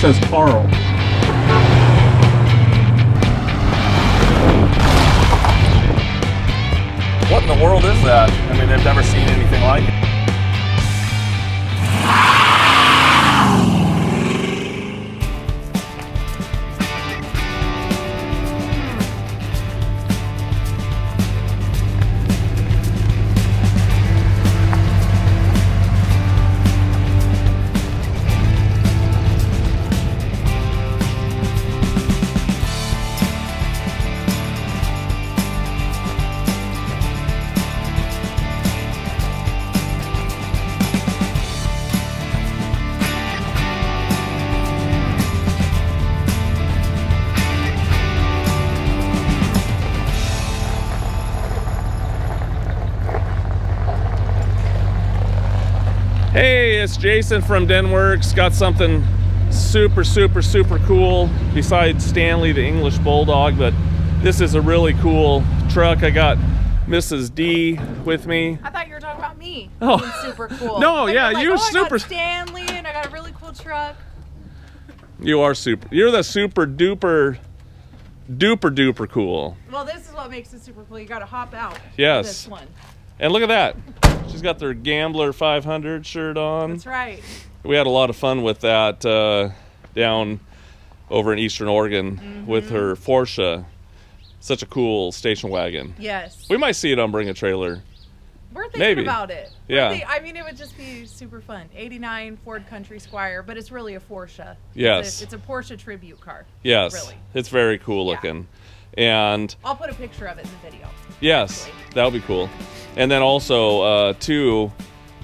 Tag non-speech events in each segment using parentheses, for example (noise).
Says Carl. It's Jason from Denwerks. Got something super, super, super cool besides Stanley, the English Bulldog, but this is a really cool truck. I got Mrs. D with me. I thought you were talking about me. (laughs) Oh. super cool. No, Like, yeah, like, you're oh, I super- Got (laughs) Stanley, and I got a really cool truck. You are super. You're the super duper, duper duper cool. Well, this is what makes it super cool. You got to hop out. Yes. This one. And look at that. She's got their Gambler 500 shirt on. That's right. we had a lot of fun with that uh, down over in Eastern Oregon with her Porsche. Such a cool station wagon. Yes. We might see it on Bring a Trailer. We're thinking maybe. about it. We're Yeah. thi- I mean, it would just be super fun. 89 Ford Country Squire, but it's really a Porsche. Yes. It's a, it's a Porsche tribute car. Yes, Really. it's very cool Yeah. And I'll put a picture of it in the video. yes, Actually. that would be cool. And then also, uh, too,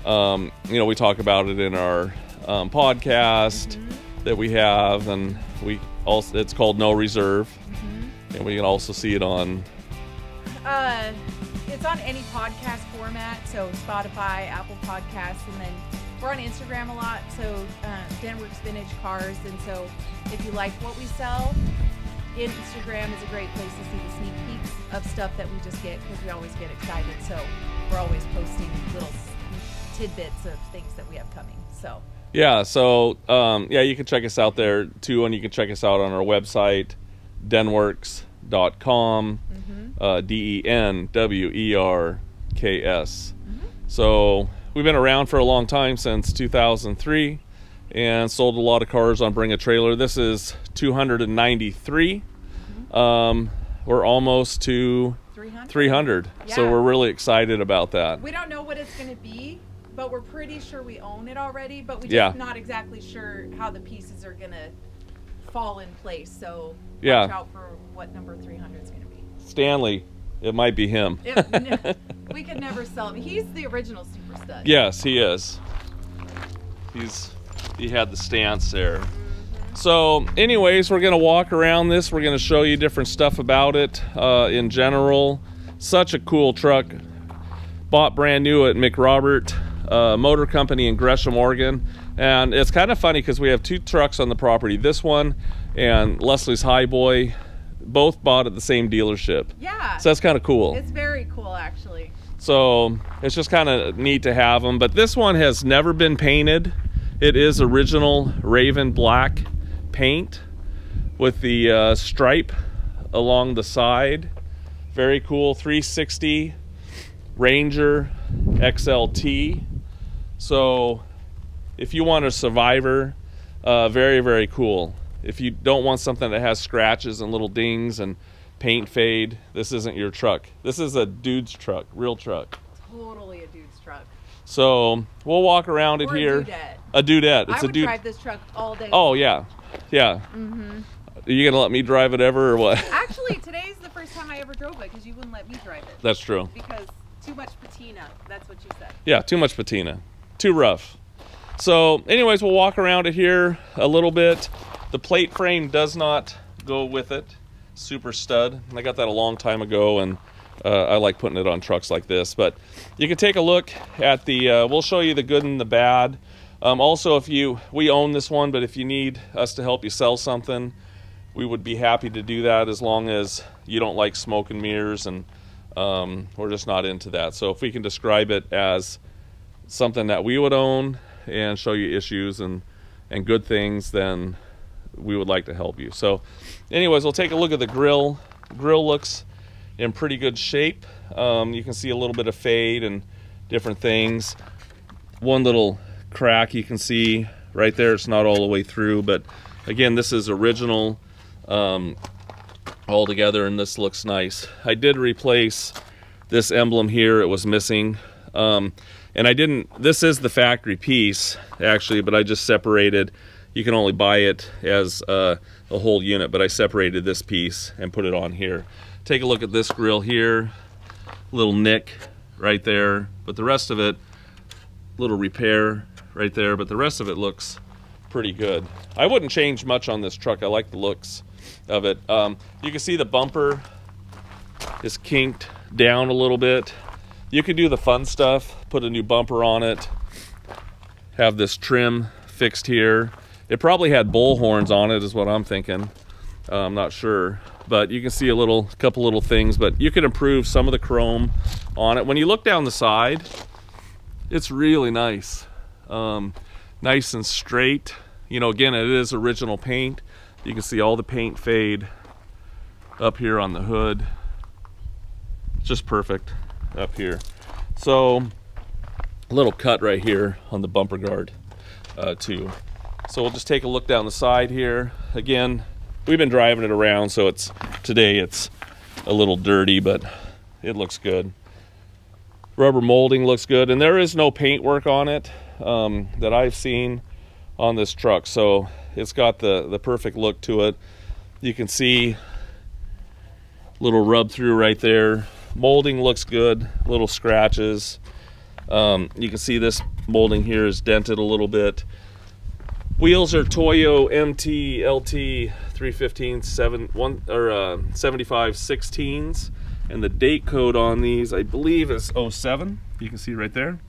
um, you know, we talk about it in our um, podcast Mm-hmm. that we have, and we also it's called No Reserve, Mm-hmm. and we can also see it on Uh, it's on any podcast format, so Spotify, Apple Podcasts, and then we're on Instagram a lot. So uh, Denwerks Vintage Cars, and so if you like what we sell, Instagram is a great place to see the sneak peeks of stuff that we just get because we always get excited. So we're always posting little tidbits of things that we have coming. So Yeah, so um, yeah, you can check us out there too, and you can check us out on our website, denwerks.com, uh, D E N W E R K S. So we've been around for a long time since 2003 and sold a lot of cars on Bring a Trailer. This is 293. Um, we're almost to 300. 300, so we're really excited about that. We don't know what it's going to be, but we're pretty sure we own it already. But we just Yeah. not exactly sure how the pieces are going to fall in place. So Yeah. watch out for what number 300 is going to be. Stanley, it might be him. It, (laughs) we could never sell him. He's the original super stud. Yes, he is. He's he had the stance there. So, anyways, we're gonna walk around this. We're gonna show you different stuff about it uh, in general. Such a cool truck. Bought brand new at McRobert uh, Motor Company in Gresham, Oregon. And it's kind of funny because we have two trucks on the property. This one and Leslie's Highboy, both bought at the same dealership. Yeah. So that's kind of cool. it's very cool, actually. So it's just kind of neat to have them. But this one has never been painted. It is original Raven black paint with the uh, stripe along the side. Very cool 360 Ranger XLT. So if you want a survivor, uh, very, very cool. If you don't want something that has scratches and little dings and paint fade, this isn't your truck. This is a dude's truck, real truck. Totally a dude's truck. So we'll walk around it Or a here. dudette. A dudette. I It's a dude. drive this truck all day. Oh yeah, yeah. Mm-hmm. Are you gonna let me drive it ever or what? (laughs) Actually, today's the first time I ever drove it because you wouldn't let me drive it. That's true. Because too much patina. That's what you said. Yeah, too much patina. Too rough. So, anyways, we'll walk around it here a little bit. The plate frame does not go with it. Super stud. I got that a long time ago, and uh, I like putting it on trucks like this. But you can take a look at the. Uh, we'll show you the good and the bad. Um, also, if you we own this one, but if you need us to help you sell something, we would be happy to do that as long as you don't like smoke and mirrors and um, we're just not into that. So if we can describe it as something that we would own and show you issues and and good things, then we would like to help you. So, anyways, we'll take a look at the grill. grill looks in pretty good shape. Um, you can see a little bit of fade and different things. One little crack you can see right there. It's not all the way through, but again, this is original um, all together, and this looks nice. I did replace this emblem here. It was missing. Um, and I didn't, this is the factory piece actually, but I just separated, you can only buy it as uh, a whole unit, but I separated this piece and put it on here. Take a look at this grill here, little nick right there, but the rest of it, little repair right there, but the rest of it looks pretty good. I wouldn't change much on this truck. I like the looks of it. Um, you can see the bumper is kinked down a little bit. You could do the fun stuff, put a new bumper on it, have this trim fixed here. It probably had bull horns on it is what I'm thinking. Uh, I'm not sure, but you can see a little, couple little things, but you can improve some of the chrome on it. When you look down the side, it's really nice. Um, nice and straight. You know, again, it is original paint. You can see all the paint fade up here on the hood. It's Just perfect up here. So a little cut right here on the bumper guard uh, too. So we'll just take a look down the side here. Again, we've been driving it around, so it's today it's a little dirty, but it looks good. Rubber molding looks good, and there is no paint work on it um, that I've seen on this truck. So it's got the, the perfect look to it. You can see little rub through right there. Molding looks good little scratches. Um, you can see this molding here is dented a little bit. Wheels are Toyo MT LT 315 7 1 or uh, 75 16s and the date code on these I believe is 07 you can see right there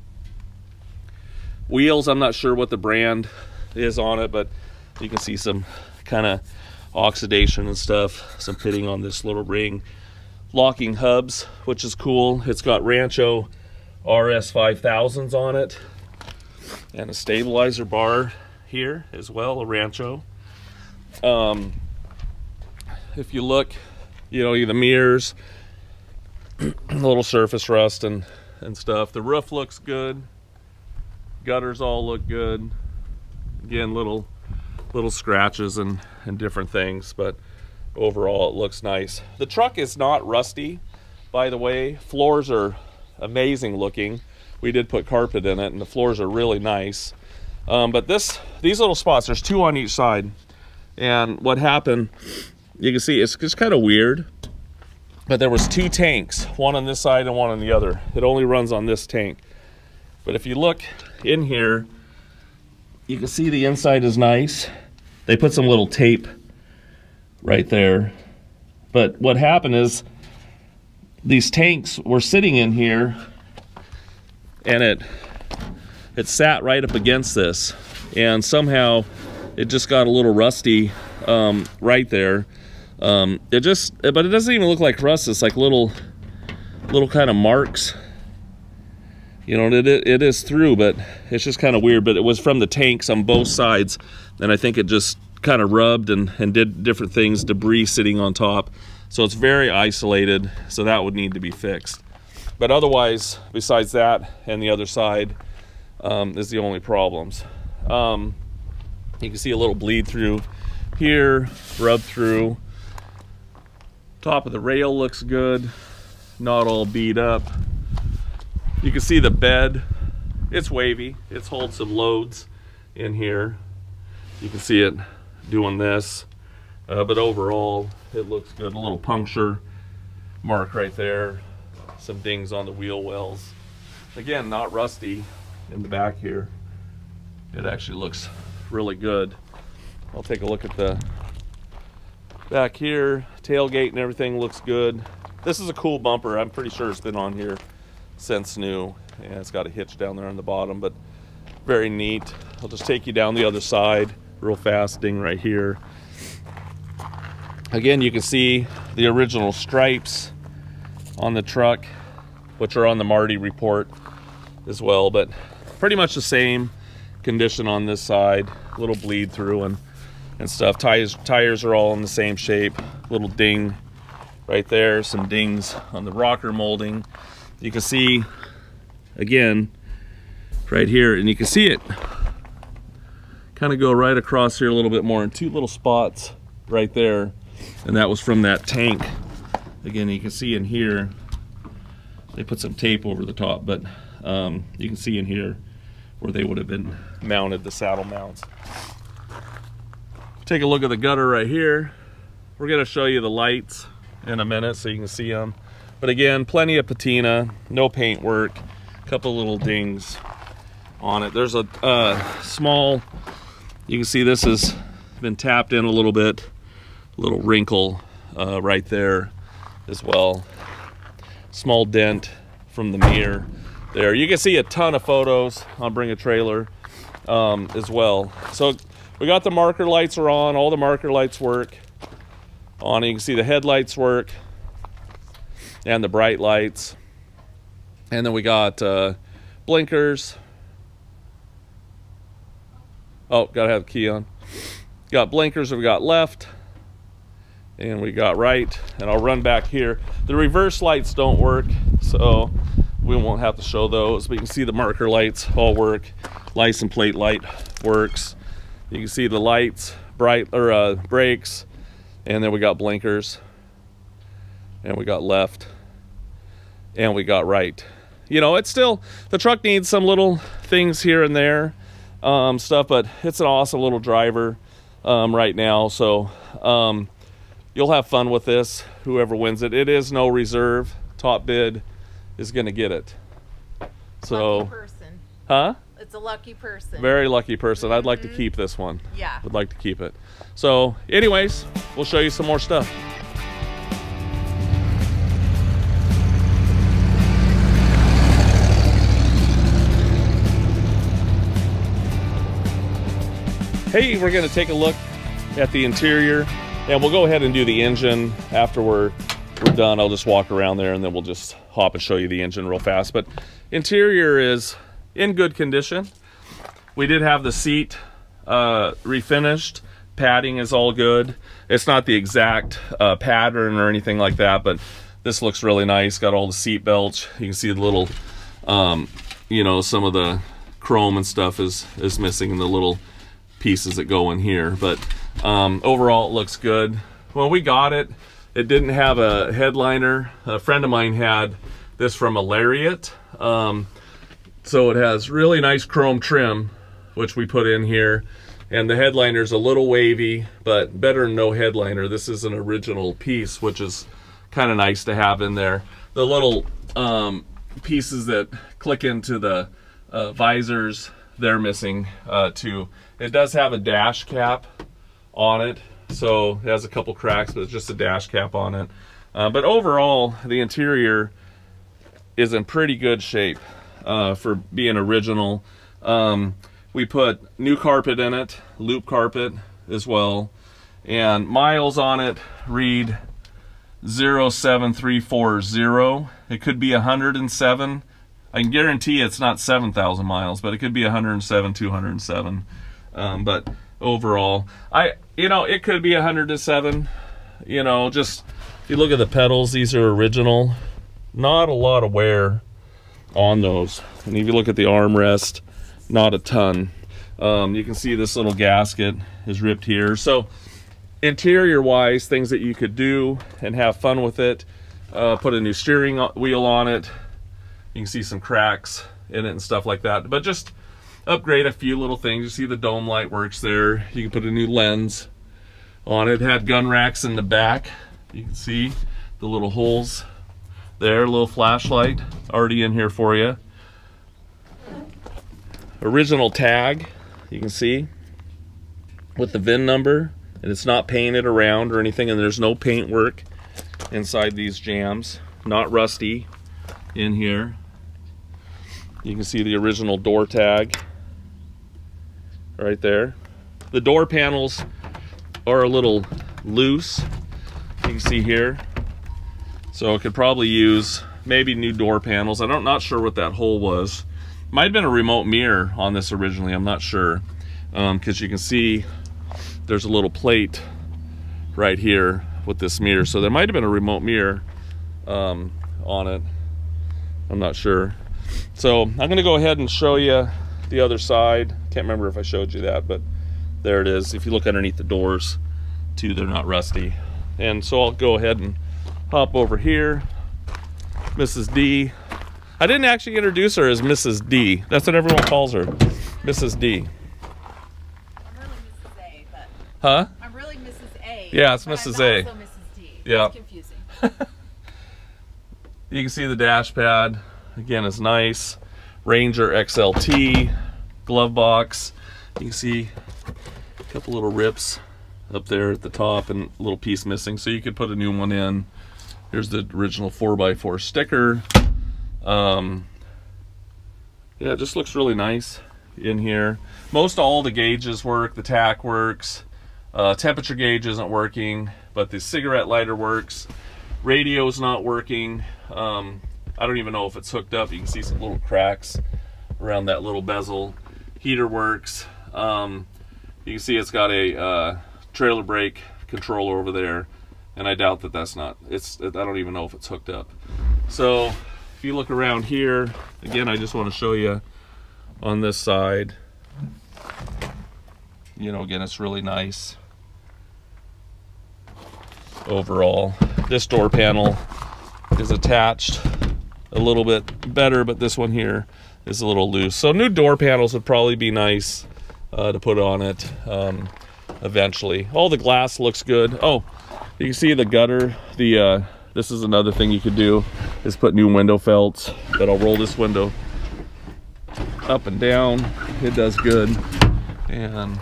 wheels I'm not sure what the brand is on it but you can see some kind of oxidation and stuff some pitting on this little ring locking hubs, which is cool. It's got Rancho RS 5000s on it and a stabilizer bar here as well, a Rancho. Um, if you look, you know, the mirrors, (clears throat) a little surface rust and, and stuff. The roof looks good. Gutters all look good. Again, little little scratches and, and different things, but overall it looks nice. The truck is not rusty, by the way. Floors are amazing looking. We did put carpet in it and the floors are really nice. Um, but this, these little spots, there's two on each side. And what happened, you can see it's just kind of weird, but there was two tanks, one on this side and one on the other. It only runs on this tank. But if you look in here, you can see the inside is nice. They put some little tape right there. But what happened is these tanks were sitting in here and it it sat right up against this and somehow it just got a little rusty um, right there. Um, it just, but it doesn't even look like rust. It's like little, little kind of marks. You know, it, it is through, but it's just kind of weird. But it was from the tanks on both sides, and I think it just kind of rubbed and, and did different things, debris sitting on top. So it's very isolated, so that would need to be fixed. But otherwise, besides that and the other side, um, is the only problems. Um, you can see a little bleed through here, rub through. Top of the rail looks good, not all beat up. You can see the bed, it's wavy. It's holds some loads in here. You can see it doing this. Uh, but overall, it looks good. A little puncture mark right there. Some dings on the wheel wells. Again, not rusty in the back here. It actually looks really good. I'll take a look at the back here. Tailgate and everything looks good. This is a cool bumper. I'm pretty sure it's been on here since new. And it's got a hitch down there on the bottom, but very neat. I'll just take you down the other side real fast ding right here. Again, you can see the original stripes on the truck, which are on the Marti report as well, but pretty much the same condition on this side, a little bleed through and and stuff. Tires, tires are all in the same shape. Little ding right there, some dings on the rocker molding. You can see, again, right here, and you can see it kind of go right across here a little bit more in two little spots right there. And that was from that tank. Again, you can see in here, they put some tape over the top, but um, you can see in here where they would have been mounted, the saddle mounts. Take a look at the gutter right here. We're gonna show you the lights in a minute so you can see them. But again, plenty of patina, no paint work, a couple little dings on it. There's a uh, small, you can see this has been tapped in a little bit, a little wrinkle uh, right there as well. Small dent from the mirror there. You can see a ton of photos on Bring a Trailer um, as well. So we got the marker lights are on, all the marker lights work on. You can see the headlights work and the bright lights. And then we got uh, blinkers. Oh, gotta have the key on. Got blinkers, we got left, and we got right. And I'll run back here. The reverse lights don't work, so we won't have to show those. But you can see the marker lights all work. License plate light works. You can see the lights, bright or uh, brakes, and then we got blinkers, and we got left, and we got right. You know, it's still the truck needs some little things here and there, um, stuff, but it's an awesome little driver um, right now. So um, you'll have fun with this. Whoever wins it, it is no reserve. Top bid is going to get it. So, lucky person. huh? It's a lucky person. Very lucky person. I'd like to Mhm. keep this one. yeah. Would like to keep it. So, anyways, we'll show you some more stuff. Hey, we're to take a look at the interior and we'll go ahead and do the engine after we're, we're done. I'll just walk around there and then we'll just hop and show you the engine real fast. But interior is in good condition. We did have the seat uh, refinished. Padding is all good. It's not the exact uh, pattern or anything like that, but this looks really nice. Got all the seat belts. You can see the little, um, you know, some of the chrome and stuff is is missing in the little pieces that go in here. But um, overall, it looks good. When we got it, it didn't have a headliner. A friend of mine had this from a Lariat. Um, so it has really nice chrome trim, which we put in here. And the headliner's a little wavy, but better than no headliner. This is an original piece, which is kind of nice to have in there. The little um, pieces that click into the uh, visors, they're missing uh, too. It does have a dash cap on it, so it has a couple cracks, but it's just a dash cap on it. Uh, but overall, the interior is in pretty good shape uh, for being original. Um, we put new carpet in it, loop carpet as well, and miles on it read 07340. It could be 107. I can guarantee it's not 7,000 miles, but it could be 107, 207. Um, but overall, I you know it could be 107. You know, just if you look at the pedals, these are original. Not a lot of wear on those. And if you look at the armrest, not a ton. Um, you can see this little gasket is ripped here. So interior wise, things that you could do and have fun with it. Uh, put a new steering wheel on it. You can see some cracks in it and stuff like that. But just upgrade a few little things. You see the dome light works there. You can put a new lens on it. Had gun racks in the back. You can see the little holes there. A little flashlight already in here for you. Original tag, you can see, with the VIN number. And it's not painted around or anything. And there's no paint work inside these jambs. Not rusty in here. You can see the original door tag right there. The door panels are a little loose. You can see here. So it could probably use maybe new door panels. I'm not sure what that hole was. Might have been a remote mirror on this originally. I'm not sure. Because um, you can see there's a little plate right here with this mirror. So there might have been a remote mirror um, on it. I'm not sure. So I'm going to go ahead and show you the other side. Can't remember if I showed you that, but there it is. If you look underneath the doors, too, they're not rusty. And so I'll go ahead and hop over here. Mrs. D. I didn't actually introduce her as Mrs. D. That's what everyone calls her, Mrs. D. I'm really Mrs. A, but. Huh? I'm really Mrs. A. Yeah, it's Mrs. A. Also Mrs. D. Yeah. It's confusing. (laughs) you can see the dash pad. Again, is nice. Ranger XLT glove box. You can see a couple little rips up there at the top and a little piece missing. So you could put a new one in. Here's the original 4x4 sticker. Um, yeah, it just looks really nice in here. Most all the gauges work. The tach works. Uh, temperature gauge isn't working, but the cigarette lighter works. Radio's not working. Um, I don't even know if it's hooked up. You can see some little cracks around that little bezel. Heater works. Um, you can see it's got a uh, trailer brake controller over there, and I doubt that that's not. It's. I don't even know if it's hooked up. So if you look around here, again, I just want to show you on this side. You know, again, it's really nice overall. This door panel is attached a little bit better, but this one here is a little loose. So new door panels would probably be nice uh, to put on it um, eventually. All the glass looks good. Oh, you can see the gutter. The uh, This is another thing you could do is put new window felts. I'll roll this window up and down. It does good. And,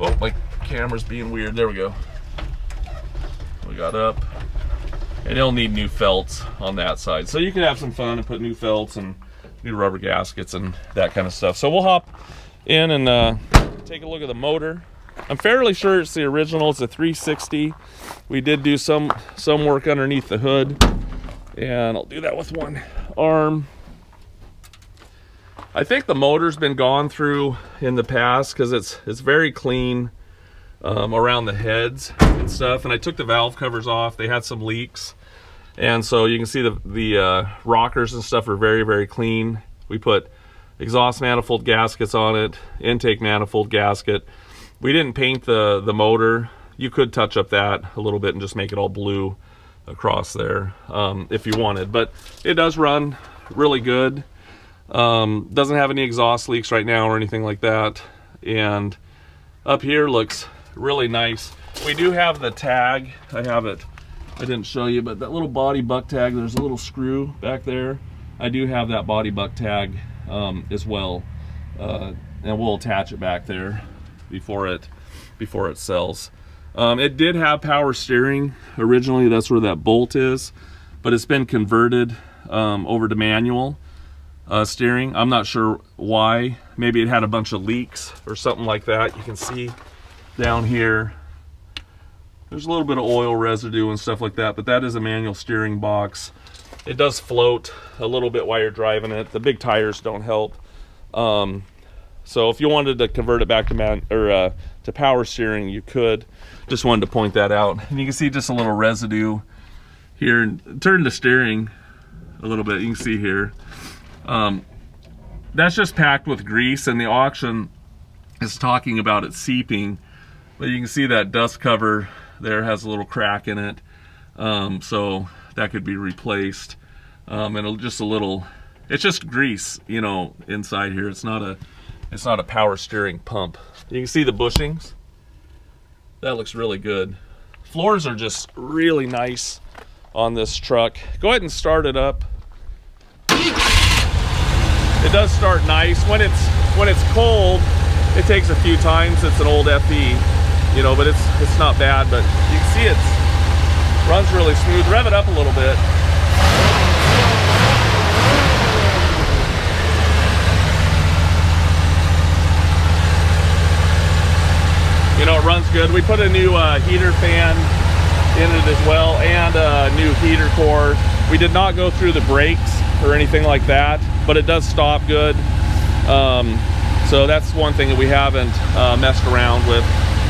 oh, my camera's being weird. There we go. We got up and it'll need new felts on that side. So you can have some fun and put new felts and new rubber gaskets and that kind of stuff. So we'll hop in and uh, take a look at the motor. I'm fairly sure it's the original. It's a 360. We did do some some work underneath the hood, and I'll do that with one arm. I think the motor's been gone through in the past because it's it's very clean um, around the heads and stuff. And I took the valve covers off. They had some leaks. And so you can see the, the uh, rockers and stuff are very, very clean. We put exhaust manifold gaskets on it, intake manifold gasket. We didn't paint the, the motor. You could touch up that a little bit and just make it all blue across there um, if you wanted. But it does run really good. Um, doesn't have any exhaust leaks right now or anything like that. And up here looks really nice. We do have the tag. I have it. I didn't show you, but that little body buck tag, there's a little screw back there. I do have that body buck tag um, as well. Uh, and we'll attach it back there before it before it sells. Um, it did have power steering originally. That's where that bolt is, but it's been converted um, over to manual uh, steering. I'm not sure why. Maybe it had a bunch of leaks or something like that. You can see down here. There's a little bit of oil residue and stuff like that, but that is a manual steering box. It does float a little bit while you're driving it. The big tires don't help. Um, so if you wanted to convert it back to man or uh, to power steering, you could. Just wanted to point that out. And you can see just a little residue here. Turn the steering a little bit. You can see here. Um, that's just packed with grease, and the auction is talking about it seeping but you can see that dust cover there has a little crack in it. Um, so that could be replaced. Um, and just a little, it's just grease, you know, inside here. It's not a, it's not a power steering pump. You can see the bushings. That looks really good. Floors are just really nice on this truck. Go ahead and start it up. It does start nice. When it's when it's cold, it takes a few times. It's an old FE you know, but it's it's not bad. But you can see it runs really smooth. Rev it up a little bit. You know, it runs good. We put a new uh, heater fan in it as well and a new heater core. We did not go through the brakes or anything like that, but it does stop good. Um, so that's one thing that we haven't uh, messed around with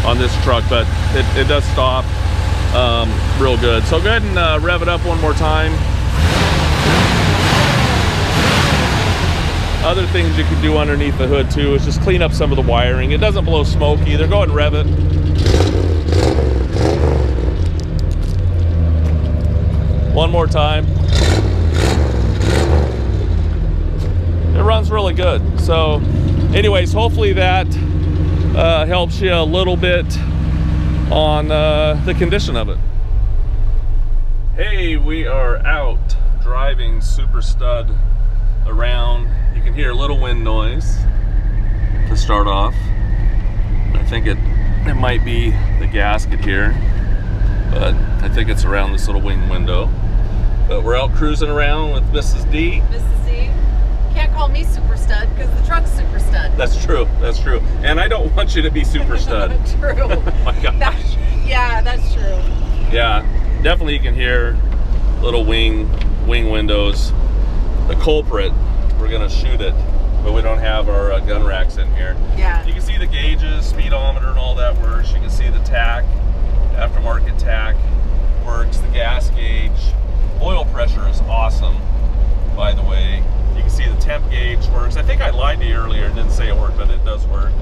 on this truck, but it, it does stop um, real good. So go ahead and uh, rev it up one more time. Other things you can do underneath the hood too is just clean up some of the wiring. It doesn't blow smoke either. Go ahead and rev it. One more time. It runs really good. So anyways, hopefully that uh, helps you a little bit on uh, the condition of it. Hey, we are out driving Super Stud around. You can hear a little wind noise to start off. I think it it might be the gasket here, but I think it's around this little wing window. But we're out cruising around with Mrs. D. Mrs. Call me super stud because the truck's super stud. That's true. That's true. And I don't want you to be super (laughs) stud. true. (laughs) oh my gosh. That's, yeah, that's true. Yeah, definitely you can hear little wing wing windows. The culprit, we're gonna shoot it, but we don't have our uh, gun racks in here. Yeah. You can see the gauges, speedometer, and all that works. You can see the tach, aftermarket tach works. The gas gauge, oil pressure is awesome. By the way, you can see the temp gauge works. I think I lied to you earlier and didn't say it worked, but it does work.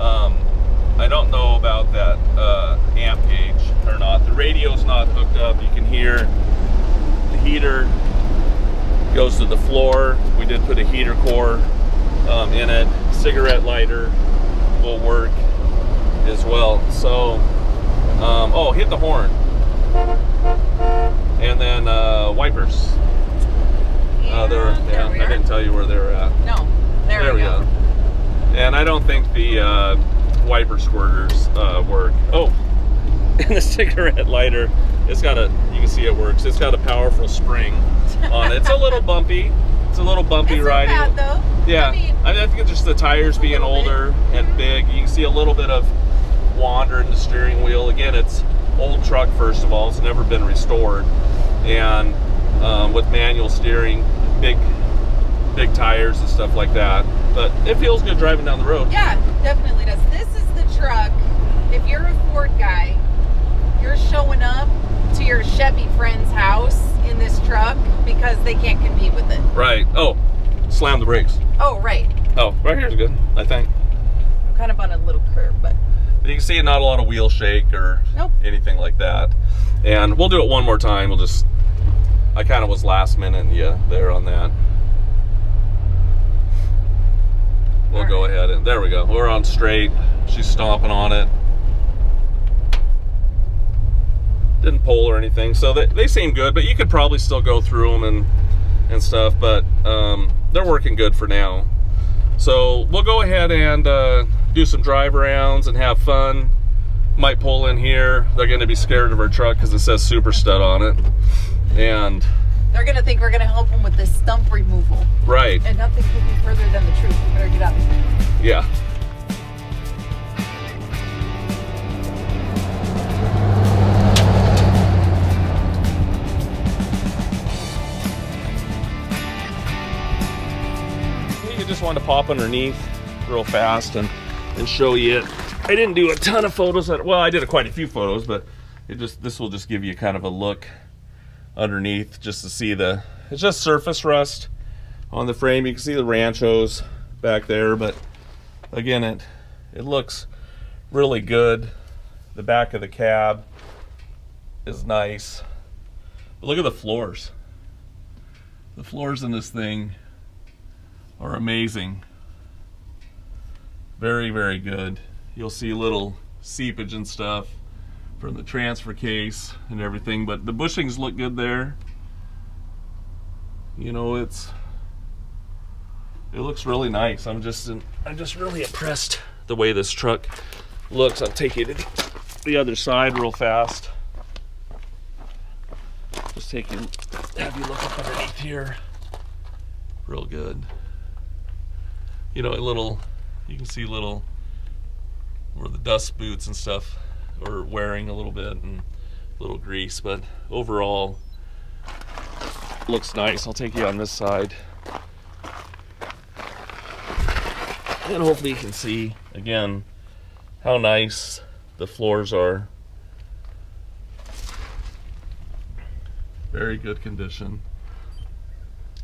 Um, I don't know about that uh, amp gauge or not. The radio's not hooked up. You can hear the heater goes to the floor. We did put a heater core um, in it. Cigarette lighter will work as well. So, um, oh, hit the horn. And then uh, wipers. Uh, they're, And there yeah, we I didn't tell you where they're at. No. There, we go. And I don't think the uh, wiper squirters uh, work. Oh, (laughs) and the cigarette lighter, it's got a, you can see it works. It's got a powerful spring on it. It's a little bumpy. It's a little bumpy It's riding. bad though. Yeah, I mean, I, I think it's just the tires being little bit. older and big. You can see a little bit of wander in the steering wheel. Again, it's old truck first of all. It's never been restored, and um, with manual steering, big, big tires and stuff like that. But it feels good driving down the road. yeah, definitely does. This is the truck. If you're a Ford guy, you're showing up to your Chevy friend's house in this truck because they can't compete with it. Right. Oh, slam the brakes. Oh, right. Oh, right here's good. I think. I'm kind of on a little curve, but You can see not a lot of wheel shake or Nope. anything like that. And we'll do it one more time. We'll just, I kind of was last minute yeah, there on that. We'll All go right. ahead and there we go. We're on straight. She's stomping on it. Didn't pull or anything, so they, they seem good. But you could probably still go through them and and stuff. But um, they're working good for now. So we'll go ahead and uh, do some drive rounds and have fun. Might pull in here. They're going to be scared of our truck because it says Super Stud on it. And they're gonna think we're gonna help them with this stump removal, right, and nothing could be further than the truth. We better get out. yeah. You just wanted to pop underneath real fast and, and show you it. I didn't do a ton of photos. At, well, I did quite a few photos, but it just this will just give you kind of a look underneath just to see the it's just surface rust on the frame. You can see the ranchos back there, but again, it it looks really good. The back of the cab is nice. But look at the floors. The floors in this thing are amazing. Very, very good. You'll see little seepage and stuff from the transfer case and everything, but the bushings look good there. You know, it's it looks really nice. I'm just in, I'm just really impressed the way this truck looks. I'll take you to the, the other side real fast. Just take you, have you look up underneath here. Real good. You know, a little, you can see little, where the dust boots and stuff are wearing a little bit and a little grease, but overall, looks nice. I'll take you on this side. And hopefully you can see, again, how nice the floors are very good condition.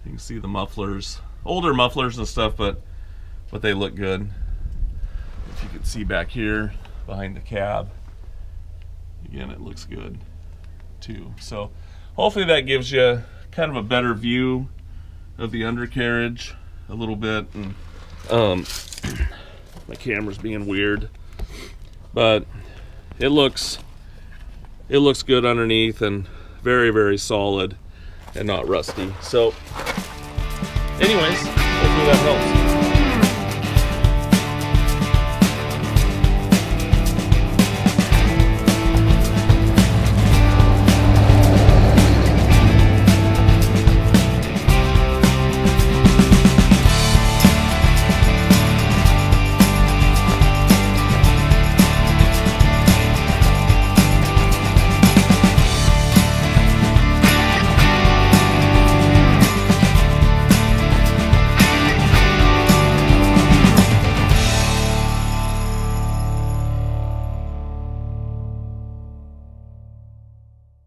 You can see the mufflers, older mufflers and stuff, but but they look good. If you can see back here behind the cab, again, it looks good too. So hopefully that gives you kind of a better view of the undercarriage a little bit. And um, (clears throat) my camera's being weird, but it looks it looks good underneath and very very solid and not rusty. So anyways, hopefully that helps.